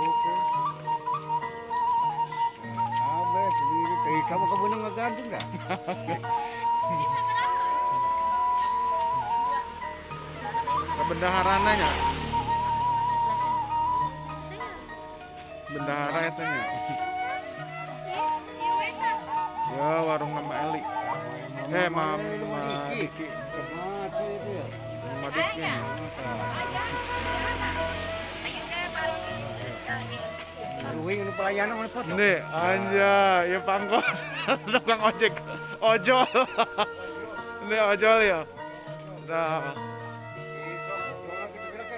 Abe, sendiri kayak kamu yang ngegantung nggak? ke bendaharananya bendahara itu nya ya warung nama Eli. Eh mama Diki Mati itu ya. Diki Luwing pelayanan foto? Nih, anja, ya pangkos, tukang ojek, ojol, ini ojol ya, nah,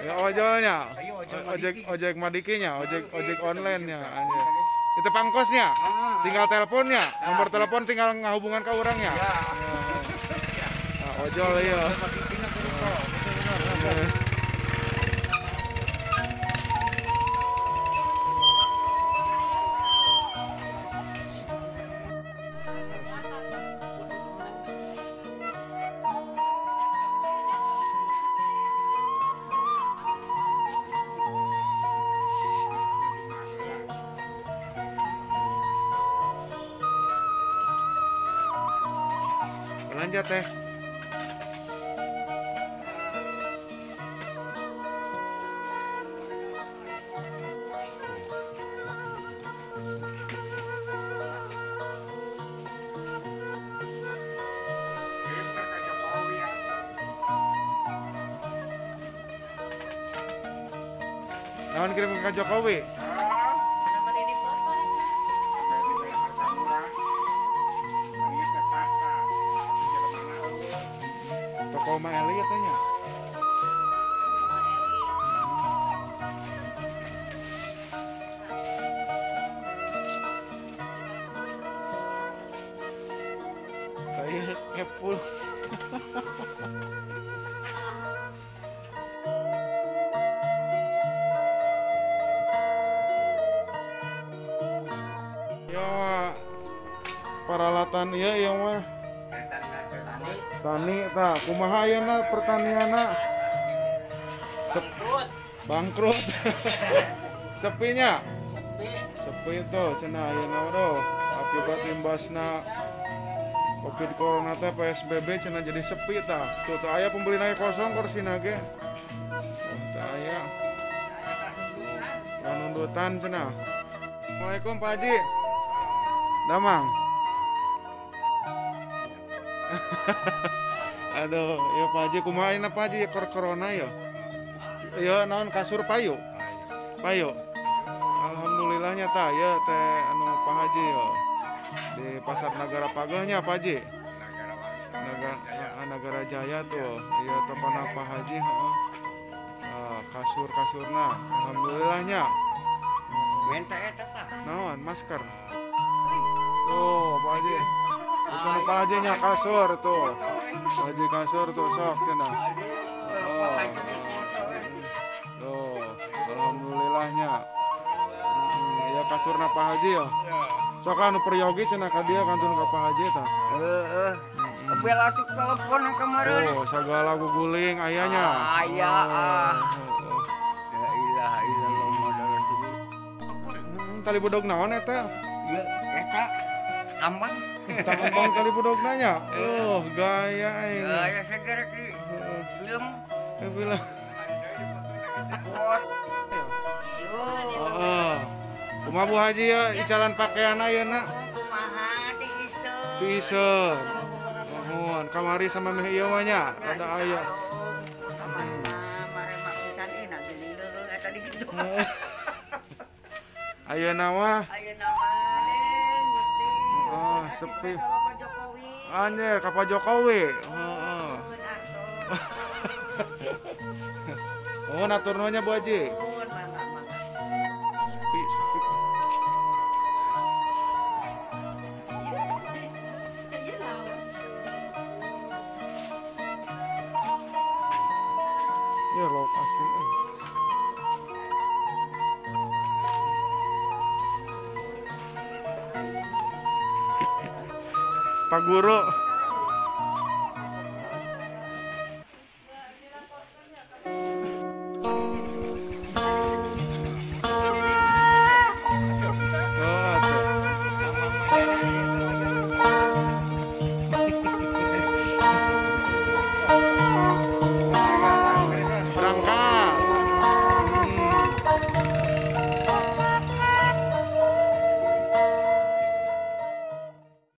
ya ojolnya, ojek, ojek madikinya, ojek, ojek online nya, anja, itu pangkosnya, tinggal teleponnya, nomor telepon tinggal ngahubungan ke orangnya, nah, ojol ya, belanja teh. Naon kirim ke Jokowi? Kepul. Ya, peralatan iya yang mah tani tak kumaha ayeuna pertanianna Sep- bangkrut. Sepinya? Sepi. Tuh cenah ayeuna tuh akibat imbasna covid corona teh psbb cenah jadi sepi tah tuh tuh aya pembeli naik kosong kursina ge oh, tah aya nundutan cenah Assalamualaikum Pak Haji Damang Aduh, ya Pak Haji kumaha ayeuna Pak Haji kor corona ya. Ya naon kasur payu. Payu. Alhamdulillahnya ta ya teh anu Pak Haji ya. Di pasar Nagara Pagahnya Pak Haji. Nagara ah, Nagara Jaya tuh. Iya tepana Pak Haji. Ah, kasur kasurna alhamdulillahnya. Minta eta tah. Naon masker. Tuh Pak Haji. Itu nu Pak Haji nya kasur tuh. Haji kasur tuh sok cenah. Kasurna Pak Haji ya. Sok anu peryogi cenah ka dia kantun ka Pak Haji tah. Heeh. Bel atuh telepon kemarin. Oh, segala guguling ayahnya. Aya ah. Ilaha illallah Muhammadur Rasulullah. Hmm, tali bodog naon eta? Ya, eta kambang. Tambang tali bodog nanya. Oh, gaya aing. Ya, ya segerek di film. bilang. Kuat. Kumaha Bu Haji ya icalan pakaian ayeuna? kumaha diiso Pisan. Mohon kamari sama meh ieu mah nya ada aya. kamar mah mare mak pisan ina gini leureung eta di kitu Ayeuna mah ayeuna mah neng ngerti Oh, sepi. Anjir ka Pak Jokowi. Heeh. Oh, natur nuhun nya Bu Haji. Ya lokasi eh. Pak Guru